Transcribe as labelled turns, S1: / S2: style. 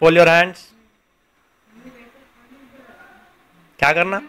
S1: फोल your hands क्या करना?